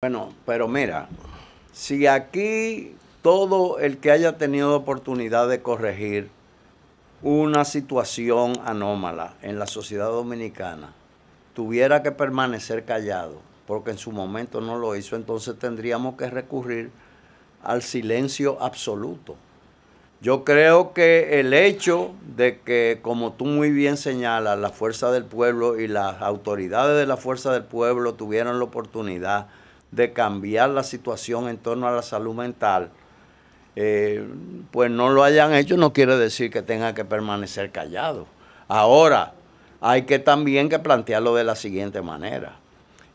Bueno, pero mira, si aquí todo el que haya tenido oportunidad de corregir una situación anómala en la sociedad dominicana tuviera que permanecer callado, porque en su momento no lo hizo, entonces tendríamos que recurrir al silencio absoluto. Yo creo que el hecho de que, como tú muy bien señalas, la fuerza del pueblo y las autoridades de la fuerza del pueblo tuvieron la oportunidad de cambiar la situación en torno a la salud mental, eh, pues no lo hayan hecho, no quiere decir que tengan que permanecer callados. Ahora, hay que también que plantearlo de la siguiente manera.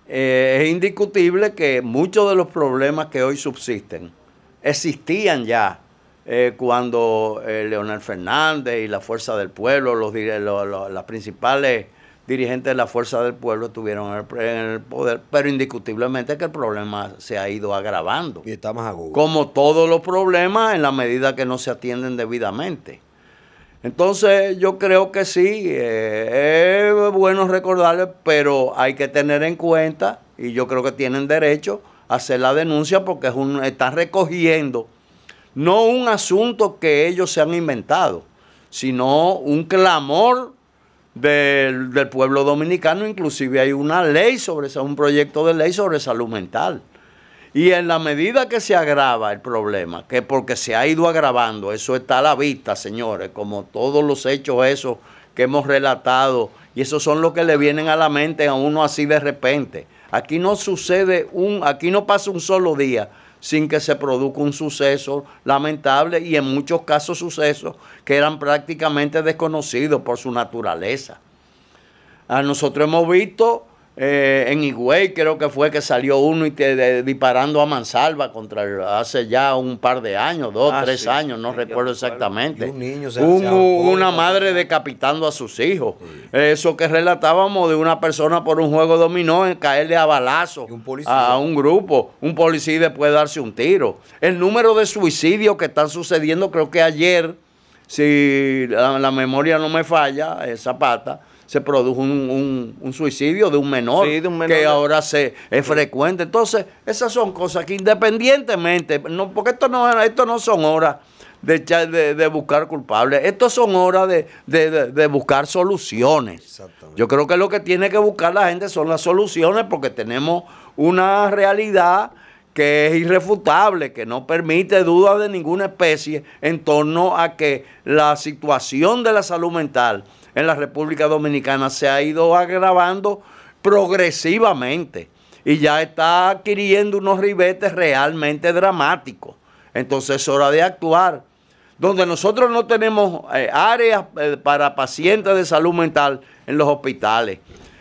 Eh, es indiscutible que muchos de los problemas que hoy subsisten existían ya eh, cuando Leonel Fernández y la Fuerza del Pueblo, los, las principales dirigentes de la Fuerza del Pueblo estuvieron en el, poder, pero indiscutiblemente que el problema se ha ido agravando. Y está más agudo. Como todos los problemas en la medida que no se atienden debidamente. Entonces yo creo que sí, eh, es bueno recordarle, pero hay que tener en cuenta, y yo creo que tienen derecho a hacer la denuncia porque es un, están recogiendo no un asunto que ellos se han inventado, sino un clamor del, pueblo dominicano, inclusive hay una ley sobre un proyecto de ley sobre salud mental. Y en la medida que se agrava el problema, que porque se ha ido agravando, eso está a la vista, señores, como todos los hechos esos que hemos relatado, y esos son los que le vienen a la mente a uno así de repente. Aquí no sucede un, aquí no pasa un solo día sin que se produzca un suceso lamentable y en muchos casos sucesos que eran prácticamente desconocidos por su naturaleza. A nosotros hemos visto eh, en Higüey creo que fue que salió uno y disparando a mansalva contra hace ya un par de años, dos, ah, tres años, no recuerdo exactamente. un niño una madre decapitando a sus hijos. Eso que relatábamos de una persona por un juego dominó en caerle a balazo a un grupo, un policía después darse un tiro. El número de suicidios que están sucediendo, creo que ayer, si la, la memoria no me falla, esa pata se produjo un, suicidio de un, menor, que ahora se, es frecuente. Entonces, esas son cosas que independientemente, no, porque esto no, esto no son horas de, de, buscar culpables, esto son horas de, buscar soluciones. Yo creo que lo que tiene que buscar la gente son las soluciones porque tenemos una realidad que es irrefutable, que no permite duda de ninguna especie en torno a que la situación de la salud mental en la República Dominicana se ha ido agravando progresivamente y ya está adquiriendo unos ribetes realmente dramáticos. Entonces es hora de actuar. Donde nosotros no tenemos eh, áreas eh, para pacientes de salud mental en los hospitales,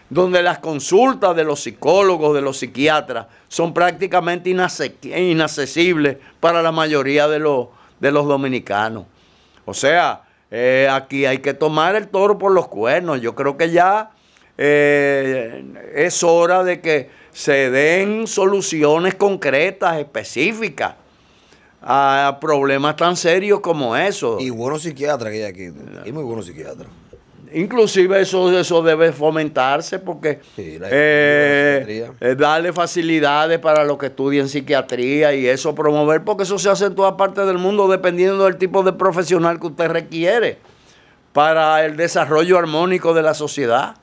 donde las consultas de los psicólogos, de los psiquiatras, son prácticamente inaccesibles para la mayoría de los, de los dominicanos. O sea, eh, aquí hay que tomar el toro por los cuernos. Yo creo que ya eh, es hora de que se den soluciones concretas, específicas a problemas tan serios como eso. Y buenos psiquiatras que hay aquí. Y muy buenos psiquiatras. Inclusive eso, eso debe fomentarse porque eh, darle facilidades para los que estudien psiquiatría y eso promover, porque eso se hace en toda parte del mundo dependiendo del tipo de profesional que usted requiere para el desarrollo armónico de la sociedad.